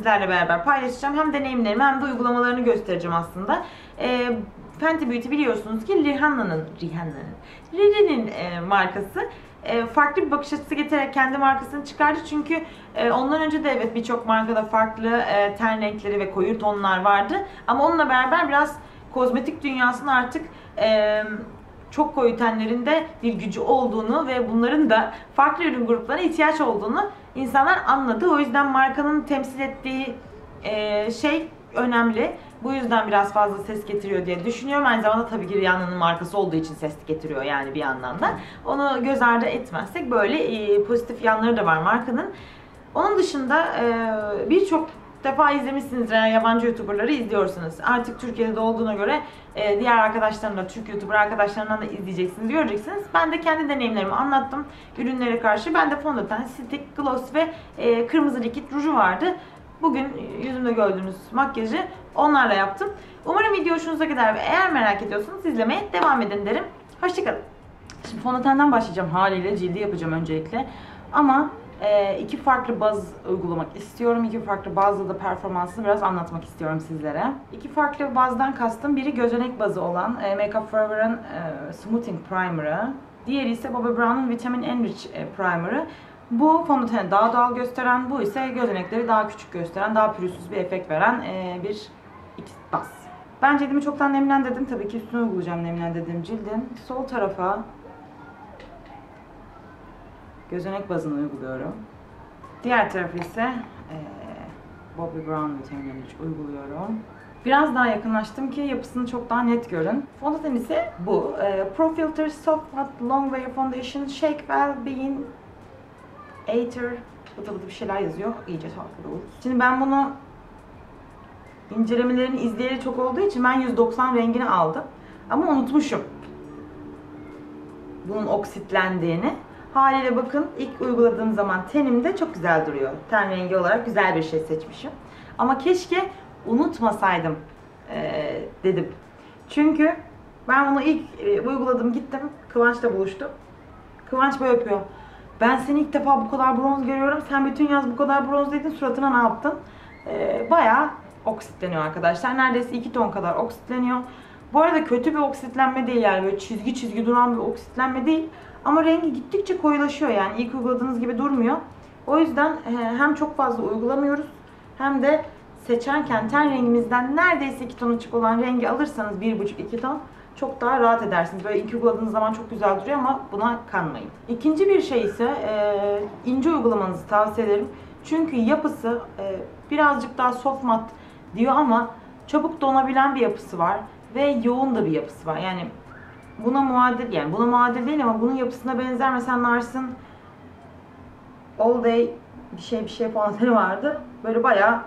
sizlerle beraber paylaşacağım. Hem deneyimlerimi hem de uygulamalarını göstereceğim aslında. E, Fenty Beauty biliyorsunuz ki Rihanna'nın, Rihanna'nın, Riri'nin e, markası. E, farklı bir bakış açısı getirerek kendi markasını çıkardı. Çünkü e, ondan önce de evet birçok markada farklı e, ten renkleri ve koyu tonlar vardı. Ama onunla beraber biraz kozmetik dünyasının artık e, çok koyu tenlerinde bir gücü olduğunu ve bunların da farklı ürün gruplarına ihtiyaç olduğunu insanlar anladı. O yüzden markanın temsil ettiği e, şey önemli. Bu yüzden biraz fazla ses getiriyor diye düşünüyorum. Aynı zamanda tabii ki Rihanna'nın markası olduğu için ses getiriyor yani bir yandan da. Onu göz ardı etmezsek böyle e, pozitif yanları da var markanın. Onun dışında e, birçok defa izlemişsiniz veya yabancı YouTuber'ları izliyorsunuz. Artık Türkiye'de de olduğuna göre e, diğer arkadaşlarım da Türk YouTuber arkadaşlarından da izleyeceksiniz, göreceksiniz. Ben de kendi deneyimlerimi anlattım ürünlere karşı. Ben de fondöten, stick, gloss ve e, kırmızı likit ruju vardı. Bugün yüzümde gördüğünüz makyajı onlarla yaptım. Umarım video hoşunuza gider ve eğer merak ediyorsanız izlemeye devam edin derim. Hoşçakalın. Şimdi fondötenden başlayacağım haliyle cildi yapacağım öncelikle. Ama e, iki farklı baz uygulamak istiyorum. İki farklı bazda da performansını biraz anlatmak istiyorum sizlere. İki farklı bazdan kastım biri gözenek bazı olan e, Make Up Forever'ın e, Smoothing Primer'ı. Diğeri ise Bobbi Brown'un Vitamin Enrich e, Primer'ı. Bu fondöteni daha doğal gösteren, bu ise gözenekleri daha küçük gösteren, daha pürüzsüz bir efekt veren e, bir iki baz. Ben cildimi çoktan nemlendirdim. Tabii ki üstüne uygulayacağım nemlendirdiğim cildin. Sol tarafa gözenek bazını uyguluyorum. Diğer tarafı ise e, Bobbi Brown Vitamin Enrich uyguluyorum. Biraz daha yakınlaştım ki yapısını çok daha net görün. Fondöten ise bu. E, Pro Filter Soft Matte Long Wear Foundation Shake Well Being Aether bıdı bıdı bir şeyler yazıyor. İyice takip olun. Şimdi ben bunu incelemelerini izleyeli çok olduğu için ben 190 rengini aldım. Ama unutmuşum. Bunun oksitlendiğini. Haliyle bakın ilk uyguladığım zaman tenimde çok güzel duruyor. Ten rengi olarak güzel bir şey seçmişim. Ama keşke unutmasaydım ee, dedim. Çünkü ben bunu ilk e, uyguladım gittim. Kıvanç'la buluştum. Kıvanç böyle yapıyor. Ben seni ilk defa bu kadar bronz görüyorum. Sen bütün yaz bu kadar bronzdaydın. Suratına ne yaptın? Ee, bayağı oksitleniyor arkadaşlar. Neredeyse 2 ton kadar oksitleniyor. Bu arada kötü bir oksitlenme değil yani böyle çizgi çizgi duran bir oksitlenme değil. Ama rengi gittikçe koyulaşıyor yani ilk uyguladığınız gibi durmuyor. O yüzden e, hem çok fazla uygulamıyoruz hem de seçerken ten rengimizden neredeyse 2 ton açık olan rengi alırsanız 1,5-2 ton çok daha rahat edersiniz. Böyle ilk uyguladığınız zaman çok güzel duruyor ama buna kanmayın. İkinci bir şey ise e, ince uygulamanızı tavsiye ederim. Çünkü yapısı e, birazcık daha soft mat diyor ama çabuk donabilen bir yapısı var ve yoğun da bir yapısı var. Yani buna muadil yani buna muadil değil ama bunun yapısına benzer mesela Nars'ın All Day bir şey bir şey fondöteni vardı. Böyle bayağı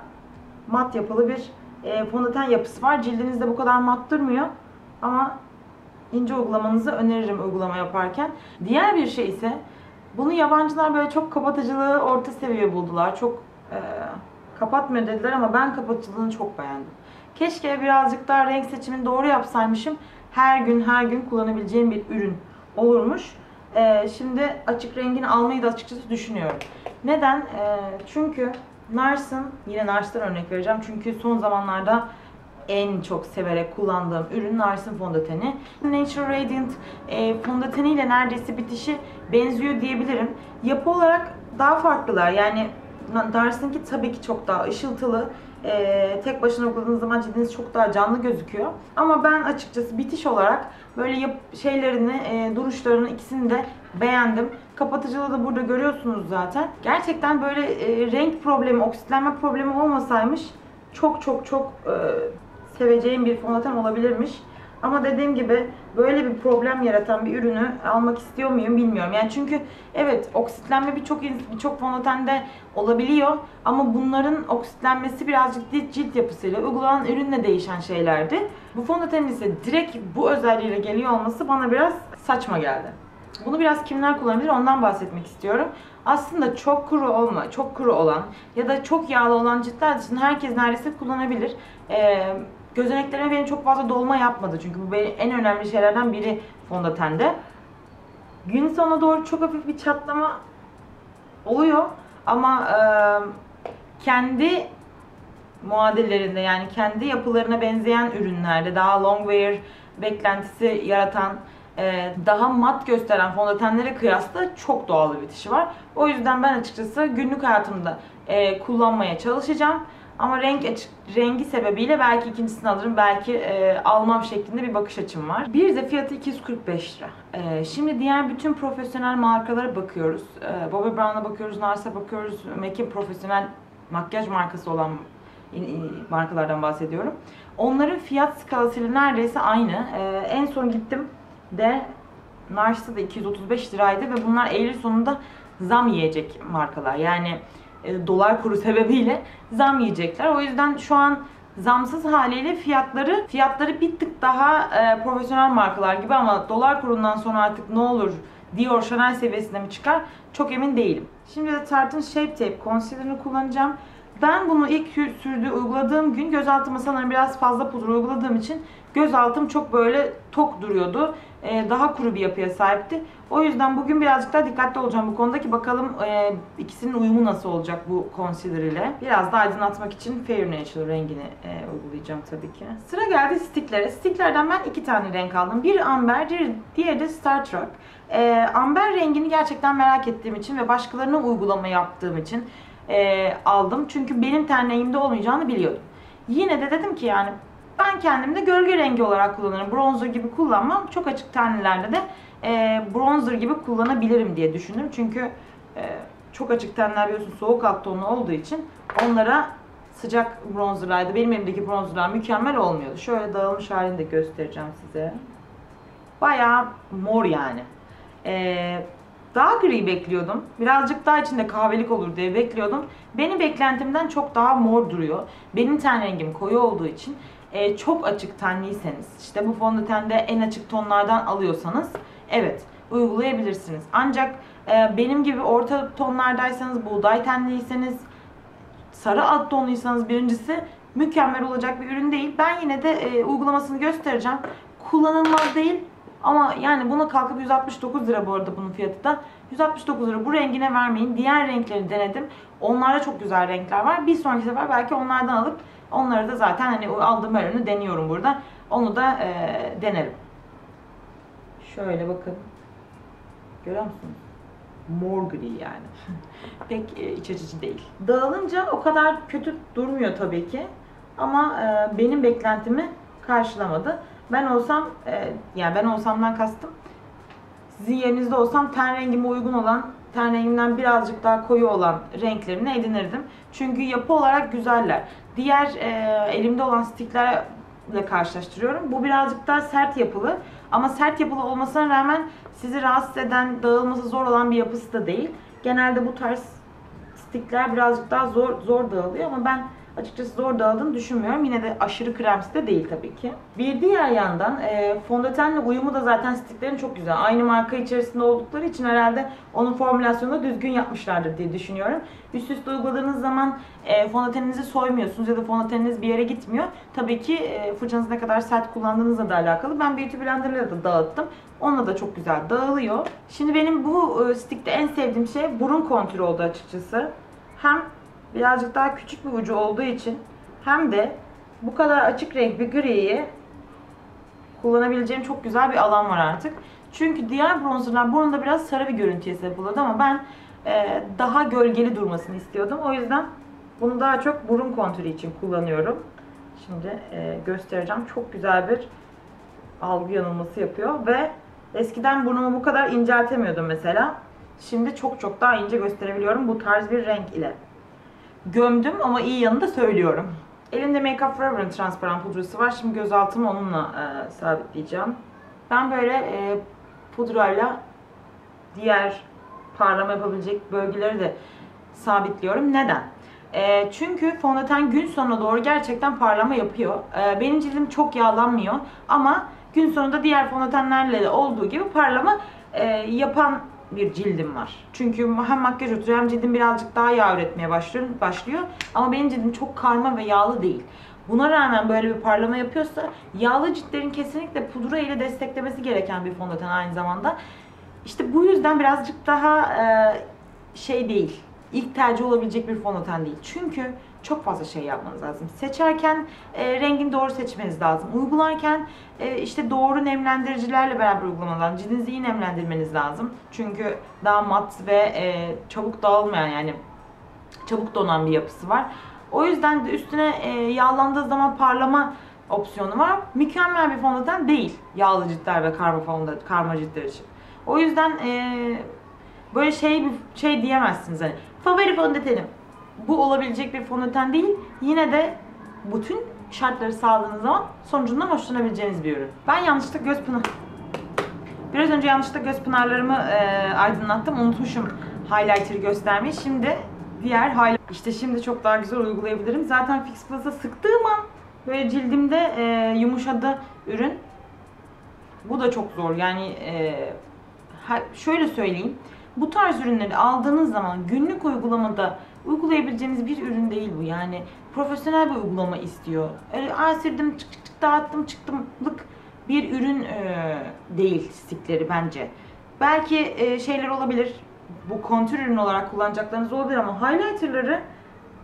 mat yapılı bir e, fondöten yapısı var. Cildinizde bu kadar mat durmuyor. Ama ince uygulamanızı öneririm uygulama yaparken. Diğer bir şey ise bunu yabancılar böyle çok kapatıcılığı orta seviye buldular. Çok e, kapatmıyor dediler ama ben kapatıcılığını çok beğendim. Keşke birazcık daha renk seçimini doğru yapsaymışım. Her gün her gün kullanabileceğim bir ürün olurmuş. E, şimdi açık rengini almayı da açıkçası düşünüyorum. Neden? E, çünkü Nars'ın, yine Nars'tan örnek vereceğim. Çünkü son zamanlarda en çok severek kullandığım ürün Nars'ın fondöteni. Natural Radiant e, fondöteniyle neredeyse bitişi benziyor diyebilirim. Yapı olarak daha farklılar. Yani Nars'ınki tabii ki çok daha ışıltılı. E, tek başına uyguladığınız zaman cildiniz çok daha canlı gözüküyor. Ama ben açıkçası bitiş olarak böyle yap şeylerini, e, duruşlarını ikisini de beğendim. Kapatıcılığı da burada görüyorsunuz zaten. Gerçekten böyle e, renk problemi, oksitlenme problemi olmasaymış çok çok çok e, seveceğim bir fondöten olabilirmiş. Ama dediğim gibi böyle bir problem yaratan bir ürünü almak istiyor muyum bilmiyorum. Yani çünkü evet oksitlenme birçok birçok fondötende olabiliyor ama bunların oksitlenmesi birazcık cilt yapısıyla uygulanan ürünle değişen şeylerdi. Bu fondötenin ise direkt bu özelliğiyle geliyor olması bana biraz saçma geldi. Bunu biraz kimler kullanabilir ondan bahsetmek istiyorum. Aslında çok kuru olma, çok kuru olan ya da çok yağlı olan ciltler için herkes neredeyse kullanabilir. Ee, Gözeneklerime benim çok fazla dolma yapmadı. Çünkü bu benim en önemli şeylerden biri fondötende. Gün sonuna doğru çok hafif bir çatlama oluyor. Ama e, kendi muadillerinde yani kendi yapılarına benzeyen ürünlerde daha long wear beklentisi yaratan e, daha mat gösteren fondötenlere kıyasla çok doğal bir bitişi var. O yüzden ben açıkçası günlük hayatımda e, kullanmaya çalışacağım. Ama renk açık, rengi sebebiyle belki ikincisini alırım, belki e, almam şeklinde bir bakış açım var. Bir de fiyatı 245 lira. E, şimdi diğer bütün profesyonel markalara bakıyoruz. E, Bobbi Brown'a bakıyoruz, Nars'a bakıyoruz, MAC'in profesyonel makyaj markası olan markalardan bahsediyorum. Onların fiyat skalasıyla neredeyse aynı. E, en son gittim de Nars'ta da 235 liraydı ve bunlar Eylül sonunda zam yiyecek markalar. Yani e, dolar kuru sebebiyle zam yiyecekler. O yüzden şu an zamsız haliyle fiyatları fiyatları bir tık daha e, profesyonel markalar gibi ama dolar kurundan sonra artık ne olur Dior Chanel seviyesinde mi çıkar çok emin değilim. Şimdi de Tarte'ın Shape Tape Concealer'ını kullanacağım. Ben bunu ilk sürdüğü uyguladığım gün göz altıma sanırım biraz fazla pudra uyguladığım için göz altım çok böyle tok duruyordu. Ee, daha kuru bir yapıya sahipti. O yüzden bugün birazcık daha dikkatli olacağım bu konudaki. Bakalım e, ikisinin uyumu nasıl olacak bu concealer ile. Biraz daha aydınlatmak için Fair Natural rengini e, uygulayacağım tabii ki. Sıra geldi sticklere. Sticklerden ben iki tane renk aldım. Bir amber, diğeri de Star Trek. E, amber rengini gerçekten merak ettiğim için ve başkalarına uygulama yaptığım için e, aldım. Çünkü benim ten rengimde olmayacağını biliyordum. Yine de dedim ki yani ben kendimde gölge rengi olarak kullanırım. Bronzer gibi kullanmam. Çok açık tenlilerde de e, bronzer gibi kullanabilirim diye düşündüm. Çünkü e, çok açık tenler biliyorsun soğuk alt tonlu olduğu için onlara sıcak bronzerlaydı. Benim elimdeki bronzerlar mükemmel olmuyordu. Şöyle dağılmış halini de göstereceğim size. Bayağı mor yani. Ee, daha gri bekliyordum. Birazcık daha içinde kahvelik olur diye bekliyordum. Benim beklentimden çok daha mor duruyor. Benim ten rengim koyu olduğu için e, çok açık tenliyseniz, işte bu fondötende en açık tonlardan alıyorsanız evet uygulayabilirsiniz. Ancak e, benim gibi orta tonlardaysanız, buğday tenliyseniz, sarı alt tonluysanız birincisi mükemmel olacak bir ürün değil. Ben yine de e, uygulamasını göstereceğim. Kullanılmaz değil ama yani buna kalkıp 169 lira bu arada bunun fiyatı da. 169 lira bu rengine vermeyin. Diğer renkleri denedim. Onlarda çok güzel renkler var. Bir sonraki sefer belki onlardan alıp onları da zaten hani aldığım ürünü deniyorum burada. Onu da e, denerim. Şöyle bakın. Görüyor musunuz? Mor gri yani. Pek e, iç açıcı değil. Dağılınca o kadar kötü durmuyor tabii ki. Ama e, benim beklentimi karşılamadı. Ben olsam, e, yani ben olsamdan kastım. Sizin yerinizde olsam ten rengime uygun olan, ten rengimden birazcık daha koyu olan renklerini edinirdim. Çünkü yapı olarak güzeller. Diğer e, elimde olan sticklerle karşılaştırıyorum. Bu birazcık daha sert yapılı. Ama sert yapılı olmasına rağmen sizi rahatsız eden, dağılması zor olan bir yapısı da değil. Genelde bu tarz stickler birazcık daha zor zor dağılıyor ama ben açıkçası zor dağıldığını düşünmüyorum. Yine de aşırı kremsi de değil tabii ki. Bir diğer yandan e, fondötenle uyumu da zaten sticklerin çok güzel. Aynı marka içerisinde oldukları için herhalde onun formülasyonunu düzgün yapmışlardır diye düşünüyorum. Üst üste uyguladığınız zaman e, fondöteninizi soymuyorsunuz ya da fondöteniniz bir yere gitmiyor. Tabii ki e, fırçanızı ne kadar sert kullandığınızla da alakalı. Ben Beauty Blender'la da dağıttım. Onunla da çok güzel dağılıyor. Şimdi benim bu e, stickte en sevdiğim şey burun kontürü oldu açıkçası. Hem birazcık daha küçük bir ucu olduğu için hem de bu kadar açık renk bir griyi kullanabileceğim çok güzel bir alan var artık. Çünkü diğer bronzerlar burnunda biraz sarı bir görüntüye sebep oluyordu ama ben e, daha gölgeli durmasını istiyordum. O yüzden bunu daha çok burun kontürü için kullanıyorum. Şimdi e, göstereceğim. Çok güzel bir algı yanılması yapıyor ve eskiden burnumu bu kadar inceltemiyordum mesela. Şimdi çok çok daha ince gösterebiliyorum bu tarz bir renk ile gömdüm ama iyi yanı da söylüyorum. Elimde Make Up Forever'ın transparan pudrası var. Şimdi gözaltımı onunla e, sabitleyeceğim. Ben böyle e, pudrayla diğer parlama yapabilecek bölgeleri de sabitliyorum. Neden? E, çünkü fondöten gün sonuna doğru gerçekten parlama yapıyor. E, benim cildim çok yağlanmıyor ama gün sonunda diğer fondötenlerle de olduğu gibi parlama e, yapan bir cildim var. Çünkü hem makyaj oturuyor hem cildim birazcık daha yağ üretmeye başlıyor, başlıyor. Ama benim cildim çok karma ve yağlı değil. Buna rağmen böyle bir parlama yapıyorsa yağlı ciltlerin kesinlikle pudra ile desteklemesi gereken bir fondöten aynı zamanda. İşte bu yüzden birazcık daha e, şey değil. İlk tercih olabilecek bir fondöten değil. Çünkü çok fazla şey yapmanız lazım. Seçerken e, rengini doğru seçmeniz lazım. Uygularken e, işte doğru nemlendiricilerle beraber uygulamanız lazım. Cildinizi iyi nemlendirmeniz lazım. Çünkü daha mat ve e, çabuk dağılmayan yani çabuk donan bir yapısı var. O yüzden de üstüne e, yağlandığı zaman parlama opsiyonu var. Mükemmel bir fondöten değil yağlı ciltler ve karma fondöten, karma ciltler için. O yüzden e, böyle şey şey diyemezsiniz hani favori fondötenim. Bu olabilecek bir fondöten değil. Yine de bütün şartları sağladığınız zaman sonucundan hoşlanabileceğiniz bir ürün. Ben yanlışlıkla göz pınar Biraz önce yanlışlıkla göz pınarlarımı e, aydınlattım. Unutmuşum highlighter göstermeyi. Şimdi diğer highlight işte şimdi çok daha güzel uygulayabilirim. Zaten Fix Plus'a sıktığım an böyle cildimde e, yumuşadı ürün. Bu da çok zor. Yani e, şöyle söyleyeyim. Bu tarz ürünleri aldığınız zaman günlük uygulamada uygulayabileceğiniz bir ürün değil bu. Yani profesyonel bir uygulama istiyor. Öyle "Aa, sildim çık çık çık dağıttım çıktımlık bir ürün e, değil stikleri bence. Belki e, şeyler olabilir. Bu kontür ürün olarak kullanacaklarınız olabilir ama highlighterları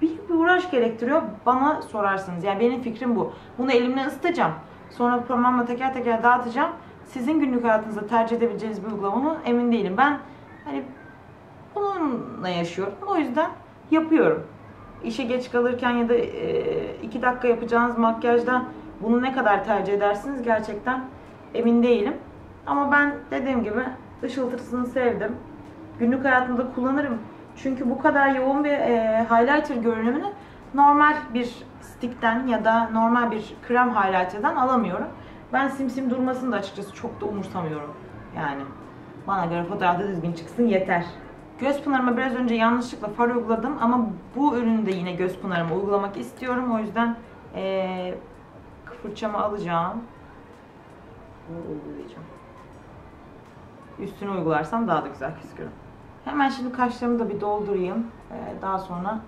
büyük bir uğraş gerektiriyor. Bana sorarsanız. Yani benim fikrim bu. Bunu elimle ısıtacağım. Sonra parmağımla teker teker dağıtacağım. Sizin günlük hayatınızda tercih edebileceğiniz bir uygulama mı emin değilim. Ben hani bununla yaşıyorum. O yüzden yapıyorum. İşe geç kalırken ya da e, iki dakika yapacağınız makyajda bunu ne kadar tercih edersiniz gerçekten emin değilim. Ama ben dediğim gibi ışıltısını sevdim. Günlük hayatımda kullanırım. Çünkü bu kadar yoğun bir e, highlighter görünümünü normal bir stickten ya da normal bir krem highlighter'dan alamıyorum. Ben simsim durmasını da açıkçası çok da umursamıyorum. Yani bana göre fotoğrafta düzgün çıksın yeter. Göz pınarıma biraz önce yanlışlıkla far uyguladım ama bu ürünü de yine göz pınarıma uygulamak istiyorum. O yüzden e, fırçamı alacağım. Bunu uygulayacağım. Üstüne uygularsam daha da güzel gözüküyor. Hemen şimdi kaşlarımı da bir doldurayım. Ee, daha sonra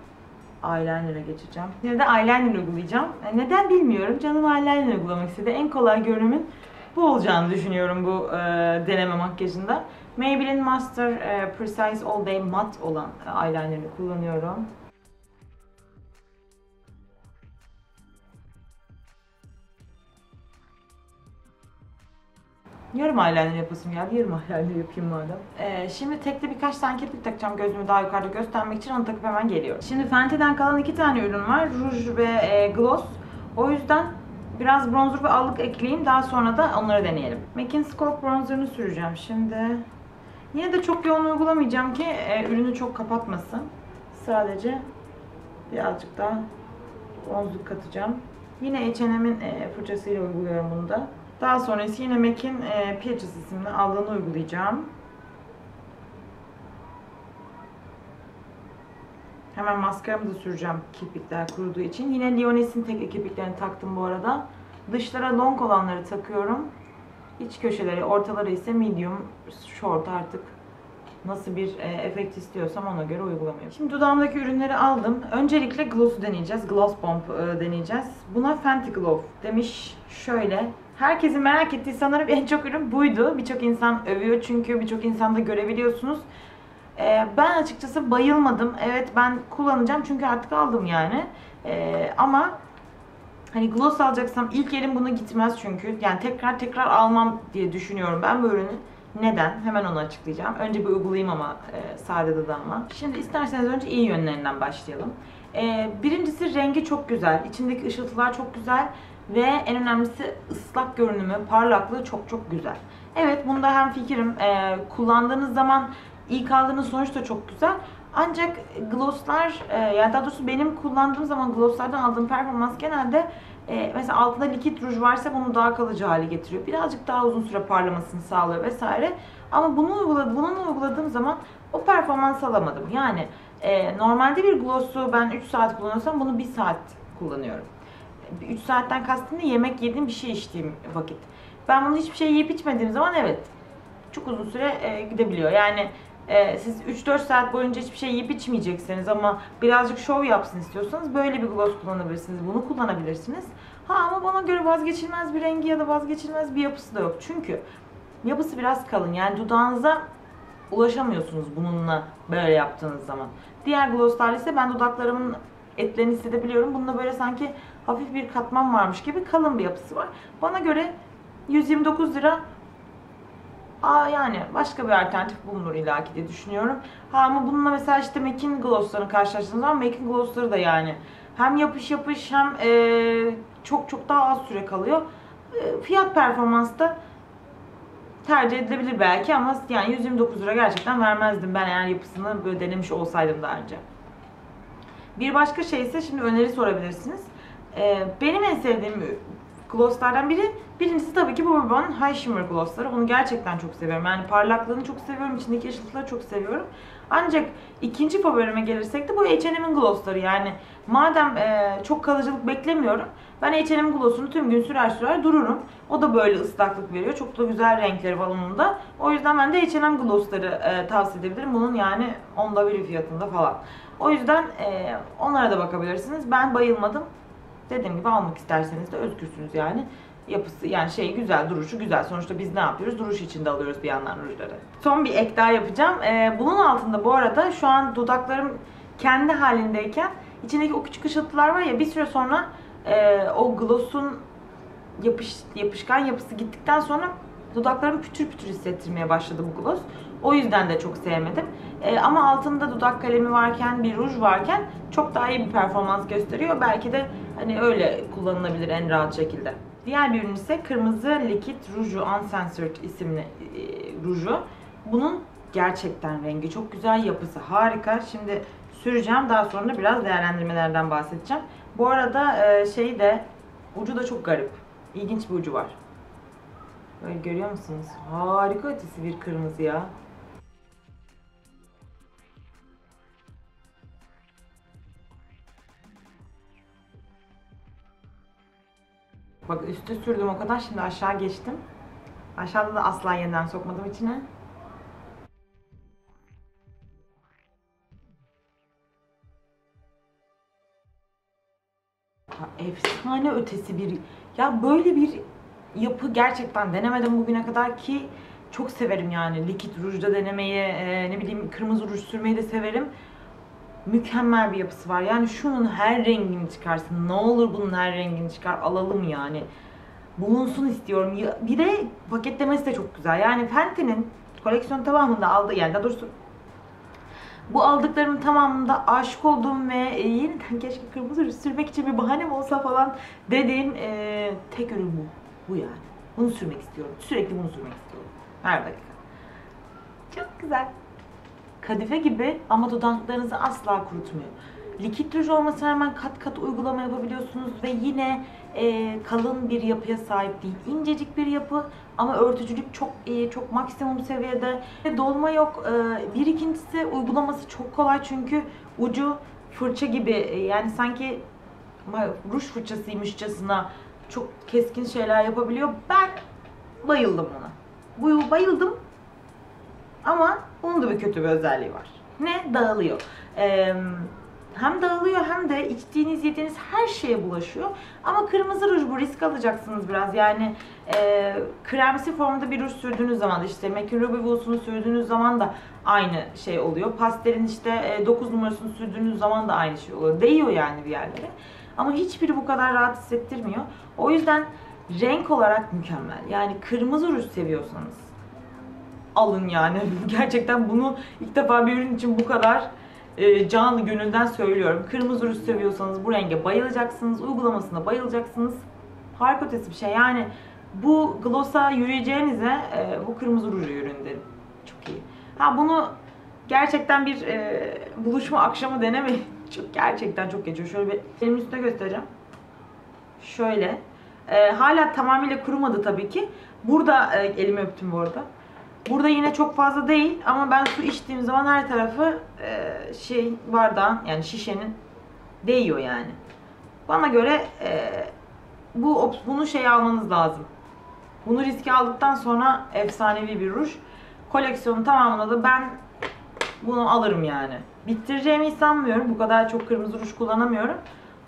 eyeliner'a geçeceğim. Yine de eyeliner uygulayacağım. Ee, neden bilmiyorum. Canım eyeliner uygulamak istedi. En kolay görünümün bu olacağını düşünüyorum bu e, deneme makyajında. Maybelline Master e, Precise All Day Matte olan eyeliner'ı kullanıyorum. Yarım eyeliner yapasım geldi. Yarım eyeliner yapayım madem. Ee, şimdi tekli birkaç tane kirpik takacağım gözümü daha yukarıda göstermek için. Onu takıp hemen geliyorum. Şimdi Fenty'den kalan iki tane ürün var. Ruj ve e, gloss. O yüzden biraz bronzer ve allık ekleyeyim. Daha sonra da onları deneyelim. MAC'in Sculpt bronzerını süreceğim şimdi. Yine de çok yoğun uygulamayacağım ki e, ürünü çok kapatmasın. Sadece birazcık daha bronzluk katacağım. Yine H&M'in e, fırçasıyla uyguluyorum bunu da. Daha sonra ise yine MAC'in e, Peaches isimli allığını uygulayacağım. Hemen maskaramı da süreceğim kirpikler kuruduğu için. Yine Liones'in tekli kirpiklerini taktım bu arada. Dışlara long olanları takıyorum. İç köşeleri, ortaları ise medium, short artık nasıl bir e, efekt istiyorsam ona göre uygulamıyorum. Şimdi dudağımdaki ürünleri aldım. Öncelikle gloss'u deneyeceğiz. Gloss Bomb e, deneyeceğiz. Buna Fenty Glow demiş. Şöyle. Herkesin merak ettiği sanırım en çok ürün buydu. Birçok insan övüyor çünkü birçok insanda görebiliyorsunuz. E, ben açıkçası bayılmadım. Evet ben kullanacağım çünkü artık aldım yani. E, ama Hani gloss alacaksam ilk elim buna gitmez çünkü. Yani tekrar tekrar almam diye düşünüyorum ben bu ürünü. Neden? Hemen onu açıklayacağım. Önce bir uygulayayım ama e, sade dudağıma. Şimdi isterseniz önce iyi yönlerinden başlayalım. E, birincisi rengi çok güzel. İçindeki ışıltılar çok güzel. Ve en önemlisi ıslak görünümü, parlaklığı çok çok güzel. Evet bunda hem fikrim. E, kullandığınız zaman ilk aldığınız sonuç da çok güzel. Ancak glosslar, e, yani daha doğrusu benim kullandığım zaman glosslardan aldığım performans genelde e, mesela altında likit ruj varsa bunu daha kalıcı hale getiriyor. Birazcık daha uzun süre parlamasını sağlıyor vesaire. Ama bunu uyguladım, bununla uyguladığım zaman o performans alamadım. Yani e, normalde bir gloss'u ben 3 saat kullanıyorsam bunu 1 saat kullanıyorum. 3 saatten kastım da yemek yediğim bir şey içtiğim vakit. Ben bunu hiçbir şey yiyip içmediğim zaman evet çok uzun süre e, gidebiliyor. Yani e, siz 3-4 saat boyunca hiçbir şey yiyip içmeyeceksiniz ama birazcık şov yapsın istiyorsanız böyle bir gloss kullanabilirsiniz. Bunu kullanabilirsiniz. Ha ama bana göre vazgeçilmez bir rengi ya da vazgeçilmez bir yapısı da yok. Çünkü yapısı biraz kalın. Yani dudağınıza ulaşamıyorsunuz bununla böyle yaptığınız zaman. Diğer glosslar ise ben dudaklarımın etlerini hissedebiliyorum. Bunda böyle sanki hafif bir katman varmış gibi kalın bir yapısı var. Bana göre 129 lira Aa yani başka bir alternatif bulunur illaki diye düşünüyorum. Ha ama bununla mesela işte Mac'in glosslarını karşılaştığınız zaman Mac'in glossları da yani hem yapış yapış hem eee, çok çok daha az süre kalıyor. Eee, fiyat performans da tercih edilebilir belki ama yani 129 lira gerçekten vermezdim ben eğer yapısını böyle denemiş olsaydım daha önce. Bir başka şey ise şimdi öneri sorabilirsiniz. Ee, benim en sevdiğim glosslardan biri birincisi tabii ki Bourbon High Shimmer glossları. Onu gerçekten çok seviyorum. Yani parlaklığını çok seviyorum. içindeki ışıltıları çok seviyorum. Ancak ikinci favorime gelirsek de bu H&M'in glossları. Yani madem e, çok kalıcılık beklemiyorum. Ben H&M glossunu tüm gün sürer sürer dururum. O da böyle ıslaklık veriyor. Çok da güzel renkleri var onun da. O yüzden ben de H&M glossları e, tavsiye edebilirim. Bunun yani onda biri fiyatında falan. O yüzden e, onlara da bakabilirsiniz. Ben bayılmadım. Dediğim gibi almak isterseniz de özgürsünüz yani. Yapısı yani şey güzel, duruşu güzel. Sonuçta biz ne yapıyoruz? Duruş içinde alıyoruz bir yandan rujları. Son bir ek daha yapacağım. Ee, bunun altında bu arada şu an dudaklarım kendi halindeyken içindeki o küçük ışıltılar var ya bir süre sonra e, o gloss'un yapış, yapışkan yapısı gittikten sonra dudaklarım pütür pütür hissettirmeye başladı bu gloss. O yüzden de çok sevmedim. Ee, ama altında dudak kalemi varken, bir ruj varken çok daha iyi bir performans gösteriyor. Belki de hani öyle kullanılabilir en rahat şekilde. Diğer bir ürün ise kırmızı likit ruju Uncensored isimli e, ruju. Bunun gerçekten rengi çok güzel, yapısı harika. Şimdi süreceğim. Daha sonra da biraz değerlendirmelerden bahsedeceğim. Bu arada e, şey de ucu da çok garip. İlginç bir ucu var. Böyle görüyor musunuz? Harika ötesi bir kırmızı ya. Bak üstü sürdüm o kadar şimdi aşağı geçtim. Aşağıda da asla yeniden sokmadım içine. Ya efsane ötesi bir ya böyle bir yapı gerçekten denemedim bugüne kadar ki çok severim yani likit rujda denemeyi e, ne bileyim kırmızı ruj sürmeyi de severim mükemmel bir yapısı var yani şunun her rengini çıkarsın ne olur bunun her rengini çıkar alalım yani bulunsun istiyorum bir de paketlemesi de çok güzel yani Fenty'nin koleksiyon tamamında aldığı yani daha doğrusu bu aldıklarımın tamamında aşık olduğum ve e, yeniden keşke kırmızı sürmek için bir bahanem olsa falan dediğim e, tek ürün bu. Bu yani. Bunu sürmek istiyorum. Sürekli bunu sürmek istiyorum. Her dakika. Çok güzel. Kadife gibi ama dudaklarınızı asla kurutmuyor. Likit ruj olmasına rağmen kat kat uygulama yapabiliyorsunuz ve yine e, kalın bir yapıya sahip değil. İncecik bir yapı ama örtücülük çok iyi, çok maksimum seviyede. Ve Dolma yok. E, bir ikincisi uygulaması çok kolay çünkü ucu fırça gibi e, yani sanki ruj fırçasıymışçasına çok keskin şeyler yapabiliyor. Ben bayıldım ona. Bu bayıldım ama bunun da bir kötü bir özelliği var. Ne? Dağılıyor. Ee, hem dağılıyor hem de içtiğiniz yediğiniz her şeye bulaşıyor. Ama kırmızı ruj bu risk alacaksınız biraz. Yani e, kremsi formda bir ruj sürdüğünüz zaman da işte Mac'in Ruby Woods'unu sürdüğünüz zaman da aynı şey oluyor. Pastelin işte e, 9 numarasını sürdüğünüz zaman da aynı şey oluyor. Değiyor yani bir yerlere. Ama hiçbiri bu kadar rahat hissettirmiyor. O yüzden renk olarak mükemmel. Yani kırmızı ruj seviyorsanız alın yani. Gerçekten bunu ilk defa bir ürün için bu kadar e, canlı gönülden söylüyorum. Kırmızı ruj seviyorsanız bu renge bayılacaksınız. Uygulamasına bayılacaksınız. Harika ötesi bir şey. Yani bu gloss'a yürüyeceğinize e, bu kırmızı ruju yürüyün. Çok iyi. Ha bunu gerçekten bir e, buluşma akşamı denemeyin. Çok gerçekten çok geçiyor. Şöyle bir elimin üstüne göstereceğim. Şöyle. E, hala tamamıyla kurumadı tabii ki. Burada e, elimi öptüm bu arada. Burada yine çok fazla değil ama ben su içtiğim zaman her tarafı e, şey bardağın yani şişenin değiyor yani. Bana göre e, bu bunu şey almanız lazım. Bunu riske aldıktan sonra efsanevi bir ruj. Koleksiyonun tamamında da ben bunu alırım yani. Bittireceğimi sanmıyorum. Bu kadar çok kırmızı ruj kullanamıyorum.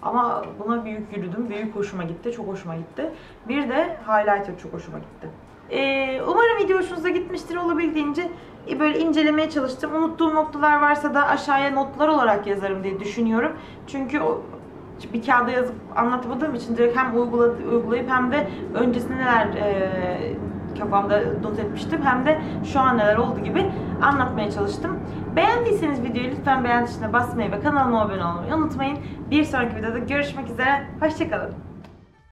Ama buna büyük yürüdüm. Büyük hoşuma gitti. Çok hoşuma gitti. Bir de highlighter çok hoşuma gitti. Ee, umarım video hoşunuza gitmiştir olabildiğince e, böyle incelemeye çalıştım. Unuttuğum noktalar varsa da aşağıya notlar olarak yazarım diye düşünüyorum. Çünkü o bir kağıda yazıp anlatmadığım için direkt hem uyguladı, uygulayıp hem de öncesinde neler e, kafamda not etmiştim hem de şu an neler oldu gibi anlatmaya çalıştım. Beğendiyseniz videoyu lütfen beğen tuşuna basmayı ve kanalıma abone olmayı unutmayın. Bir sonraki videoda görüşmek üzere. Hoşçakalın.